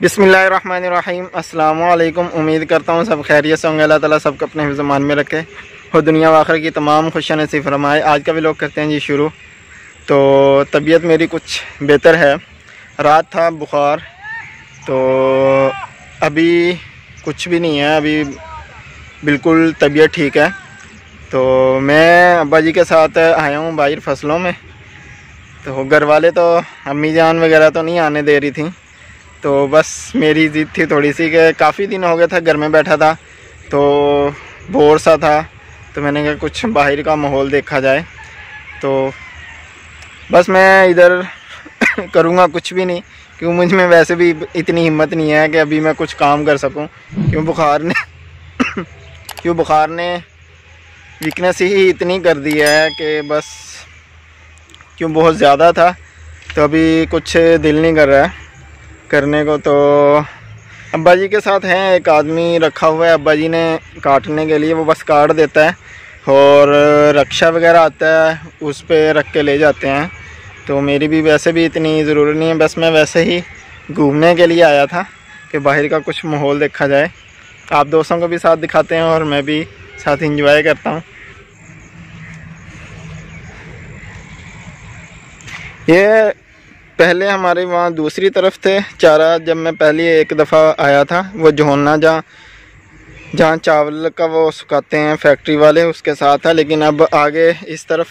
बिसमीम अल्लाम उम्मीद करता हूँ सब खैरियत से होंगे। अल्लाह ताला सबको अपने ज़मान में रखे और दुनिया आखिर की तमाम खुशियाँ नसीब फरमाए। आज का भी लोग करते हैं जी शुरू। तो तबीयत मेरी कुछ बेहतर है। रात था, बुखार। तो अभी कुछ भी नहीं है। अभी बिल्कुल तबीयत ठीक है। तो मैं अब्बा जी के साथ आया हूँ बाहर फ़सलों में। तो घर वाले तो अम्मी जान वगैरह तो नहीं आने दे रही थी। तो बस मेरी ज़िद थी थोड़ी सी कि काफ़ी दिन हो गया था घर में बैठा था तो बोर सा था तो मैंने कहा कुछ बाहर का माहौल देखा जाए। तो बस मैं इधर करूँगा कुछ भी नहीं, क्यों मुझमें वैसे भी इतनी हिम्मत नहीं है कि अभी मैं कुछ काम कर सकूँ। क्यों बुखार ने क्यों बुखार ने वीकनेस ही इतनी कर दी है कि बस क्यों बहुत ज़्यादा था तो अभी कुछ दिल नहीं कर रहा है। करने को तो अब्बा जी के साथ हैं, एक आदमी रखा हुआ है अब्बा जी ने काटने के लिए, वो बस काट देता है और रक्षा वगैरह आता है, उस पर रख के ले जाते हैं। तो मेरी भी वैसे भी इतनी ज़रूरत नहीं है, बस मैं वैसे ही घूमने के लिए आया था कि बाहर का कुछ माहौल देखा जाए। आप दोस्तों को भी साथ दिखाते हैं और मैं भी साथ इंजॉय करता हूँ। ये पहले हमारे वहाँ दूसरी तरफ़ थे। चारा जब मैं पहले एक दफ़ा आया था, वो जोहना जहाँ जहाँ चावल का वो सुखाते हैं फैक्ट्री वाले, उसके साथ था, लेकिन अब आगे इस तरफ़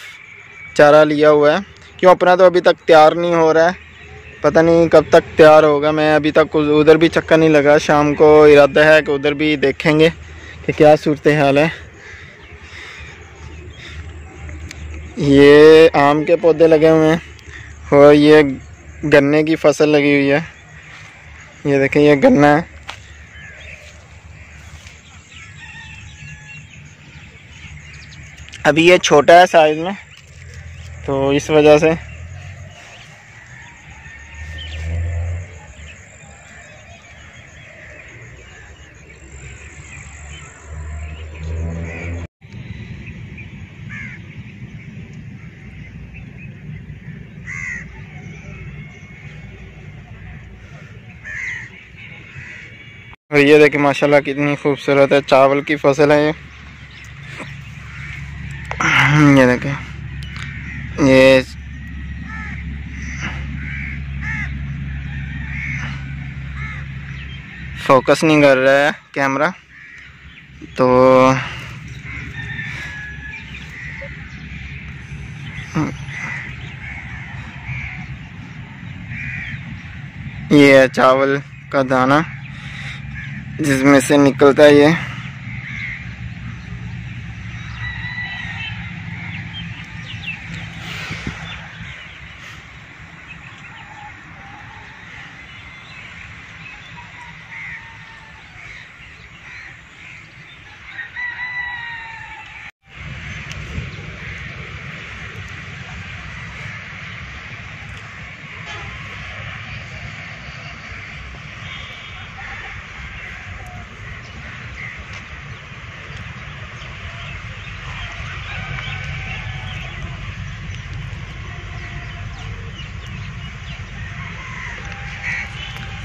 चारा लिया हुआ है। क्यों? अपना तो अभी तक तैयार नहीं हो रहा है। पता नहीं कब तक तैयार होगा। मैं अभी तक उधर भी चक्कर नहीं लगा। शाम को इरादा है कि उधर भी देखेंगे कि क्या सूरत हाल है। ये आम के पौधे लगे हुए हैं और ये गन्ने की फ़सल लगी हुई है। ये देखें, ये गन्ना है। अभी ये छोटा है साइज़ में तो इस वजह से और ये देखें माशाल्लाह कितनी खूबसूरत है, चावल की फ़सल है ये। ये देखें ये फोकस नहीं कर रहा है कैमरा तो ये है चावल का दाना। जिसमें से निकलता है ये।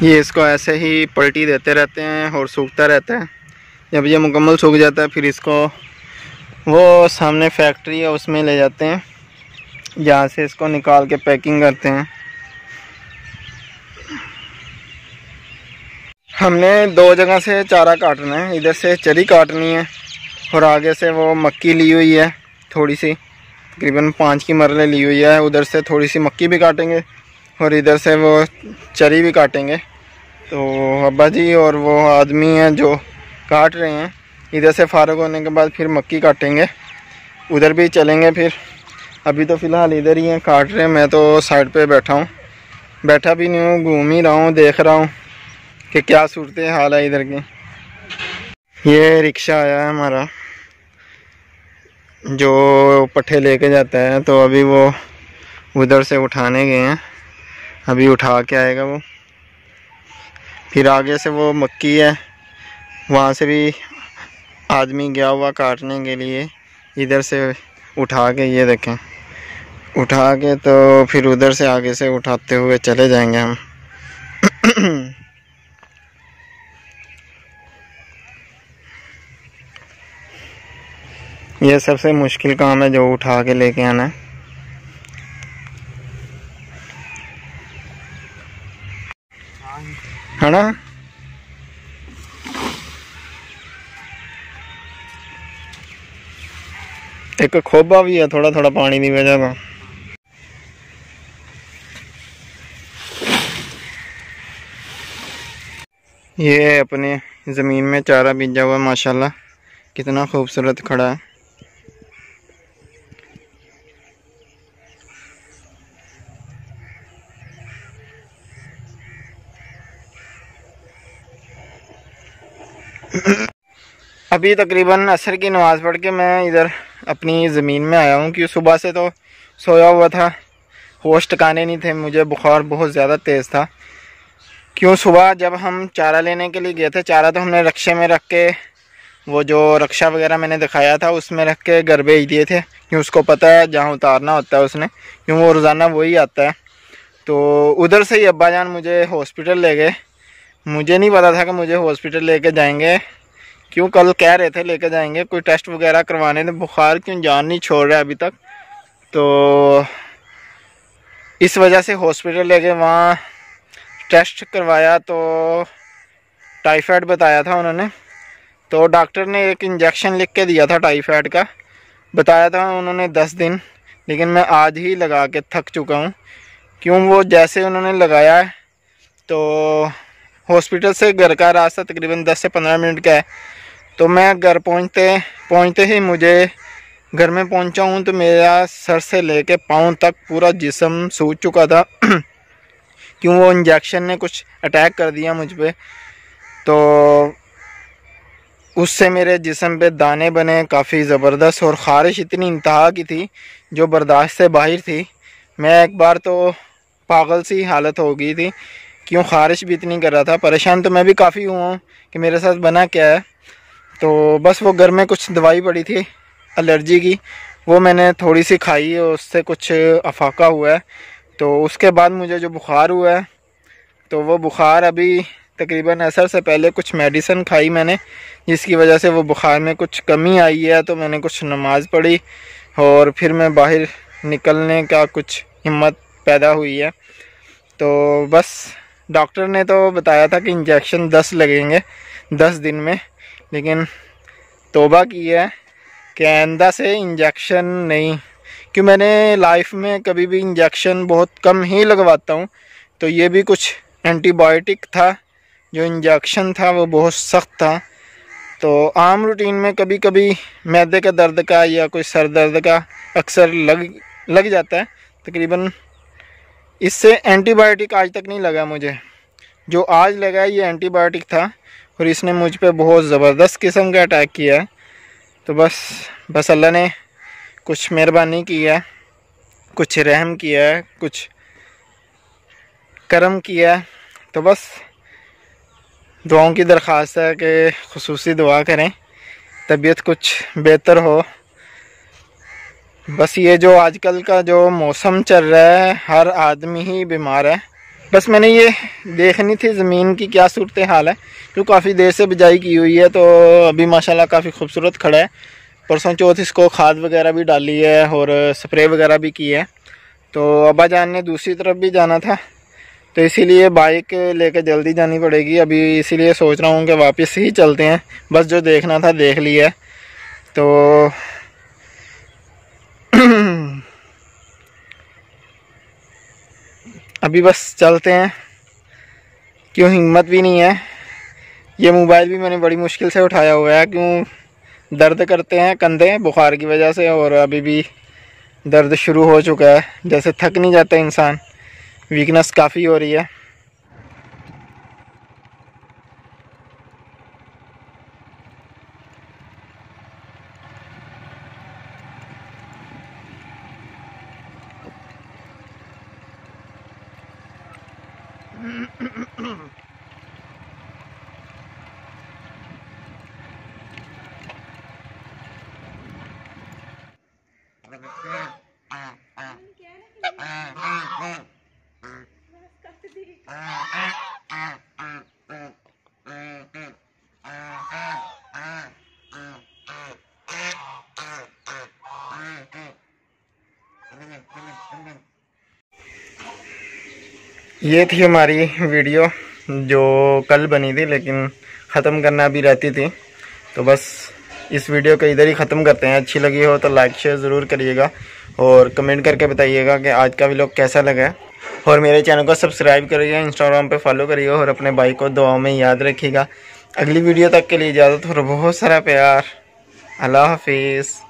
ये इसको ऐसे ही पलटी देते रहते हैं और सूखता रहता है। जब ये मुकम्मल सूख जाता है, फिर इसको वो सामने फैक्ट्री है उसमें ले जाते हैं, जहाँ से इसको निकाल के पैकिंग करते हैं। हमने दो जगह से चारा काटना है। इधर से चरी काटनी है और आगे से वो मक्की ली हुई है, थोड़ी सी। तकरीबन पाँच की मरले ली हुई है। उधर से थोड़ी सी मक्की भी काटेंगे और इधर से वो चरी भी काटेंगे। तो अब्बा जी और वो आदमी हैं जो काट रहे हैं। इधर से फारग होने के बाद फिर मक्की काटेंगे। उधर भी चलेंगे फिर। अभी तो फ़िलहाल इधर ही हैं, काट रहे हैं। मैं तो साइड पे बैठा हूँ। बैठा भी नहीं हूँ, घूम ही रहा हूँ, देख रहा हूँ कि क्या सूरत हाल है इधर की। ये रिक्शा आया है हमारा, जो पट्ठे लेके जाता है। तो अभी वो उधर से उठाने गए हैं। अभी उठा के आएगा वो। फिर आगे से वो मक्की है। वहाँ से भी आदमी गया हुआ काटने के लिए। इधर से उठा के ये देखें। उठा के तो फिर उधर से आगे से उठाते हुए चले जाएँगे हम। ये सबसे मुश्किल काम है जो उठा के लेके आना। है है ना एक खोबा भी है थोड़ा थोड़ा पानी की वजह का ये अपने ज़मीन में चारा बीजा हुआ, माशाल्लाह। कितना खूबसूरत खड़ा है। अभी तकरीबन असर की नमाज़ पढ़ के मैं इधर अपनी ज़मीन में आया हूँ कि सुबह से तो सोया हुआ था। होश टकाने नहीं थे, मुझे बुखार बहुत ज़्यादा तेज़ था। क्यों सुबह जब हम चारा लेने के लिए गए थे, चारा तो हमने रक्शे में रख के, वो जो रक्षा वगैरह मैंने दिखाया था, उसमें रख के घर भेज दिए थे। क्यों उसको पता है, जहाँ उतारना होता है उसने, क्यों वो रोज़ाना वही आता है। तो उधर से ही अब्बा जान मुझे हॉस्पिटल ले गए। मुझे नहीं पता था कि मुझे हॉस्पिटल लेके जाएँगे। क्यों कल कह रहे थे लेके जाएँगे, कोई टेस्ट वगैरह करवाने थे। बुखार क्यों, जान नहीं छोड़ रहा अभी तक। तो इस वजह से हॉस्पिटल ले गए वहाँ टेस्ट करवाया तो टाइफाइड बताया था उन्होंने। तो डॉक्टर ने एक इंजेक्शन लिख के दिया था टाइफाइड का। बताया था उन्होंने दस दिन, लेकिन मैं आज ही लगा के थक चुका हूँ। क्यों वो जैसे उन्होंने लगाया तो हॉस्पिटल से घर का रास्ता तकरीबन दस से पंद्रह मिनट का है। तो मैं घर पहुँचते पहुँचते ही मुझे घर में पहुँचा हूँ तो मेरा सर से लेके पाँव तक पूरा जिसम सूज चुका था। क्यों वो इंजेक्शन ने कुछ अटैक कर दिया मुझ पर तो उससे मेरे जिसम पे दाने बने, काफ़ी ज़बरदस्त और ख़ारिश इतनी इंतहा की थी जो बर्दाश्त से बाहर थी। मैं एक बार तो पागल सी हालत हो गई थी। क्यों ख़ारिश भी इतनी कर रहा था। परेशान तो मैं भी काफ़ी हुआ हूँ कि मेरे साथ बना क्या है। तो बस वो घर में कुछ दवाई पड़ी थी एलर्जी की। वो मैंने थोड़ी सी खाई और उससे कुछ अफाका हुआ है। तो उसके बाद मुझे जो बुखार हुआ है तो वो बुखार अभी तकरीबन असर से पहले कुछ मेडिसिन खाई मैंने, जिसकी वजह से वो बुखार में कुछ कमी आई है तो मैंने कुछ नमाज़ पढ़ी और फिर मैं बाहर निकलने का कुछ हिम्मत पैदा हुई है। तो बस डॉक्टर ने तो बताया था कि इंजेक्शन दस लगेंगे, दस दिन में, लेकिन तोबा की है कि आंदा से इंजेक्शन नहीं। क्यों मैंने लाइफ में कभी भी इंजेक्शन बहुत कम ही लगवाता हूँ तो ये भी कुछ एंटीबायोटिक था, जो इंजेक्शन था वो बहुत सख्त था। तो आम रूटीन में कभी कभी मैदे के दर्द का या कोई सर दर्द का अक्सर लग लग जाता है, तकरीबन इससे एंटीबायोटिक आज तक नहीं लगा मुझे। जो आज लगा ये एंटीबायोटिक था और इसने मुझ पर बहुत ज़बरदस्त किस्म का अटैक किया है। तो बस बस अल्लाह ने कुछ मेहरबानी की है, कुछ रहम किया है, कुछ करम किया है। तो बस, दुआओं की दरख्वास्त है कि खसूस दुआ करें, तबीयत कुछ बेहतर हो। बस ये जो आजकल का जो मौसम चल रहा है, हर आदमी ही बीमार है। बस मैंने ये देखनी थी ज़मीन की क्या सूरत हाल है। जो काफ़ी देर से बिजाई की हुई है तो अभी माशाल्लाह काफ़ी खूबसूरत खड़ा है। परसों चौथ इसको खाद वगैरह भी डाली है और स्प्रे वगैरह भी की है। तो अब्बा जान ने दूसरी तरफ़ भी जाना था तो इसीलिए बाइक लेकर जल्दी जानी पड़ेगी। अभी इसीलिए सोच रहा हूँ कि वापस ही चलते हैं। बस जो देखना था देख लिया तो अभी बस चलते हैं। क्यों हिम्मत भी नहीं है। ये मोबाइल भी मैंने बड़ी मुश्किल से उठाया हुआ है। क्यों दर्द करते हैं, कंधे, बुखार की वजह से, और अभी भी दर्द शुरू हो चुका है। जैसे थक नहीं जाता इंसान। वीकनेस काफ़ी हो रही है। ये थी हमारी वीडियो, जो कल बनी थी, लेकिन ख़त्म करना भी रहती थी। तो बस इस वीडियो को इधर ही ख़त्म करते हैं। अच्छी लगी हो तो लाइक शेयर ज़रूर करिएगा और कमेंट करके बताइएगा कि आज का भी लोग कैसा लगा। है और मेरे चैनल को सब्सक्राइब करिएगा इंस्टाग्राम पे फॉलो करिएगा और अपने भाई को दुआओं में याद रखिएगा। अगली वीडियो तक के लिए इजाज़त और बहुत सारा प्यार। अल्लाह हाफिज़।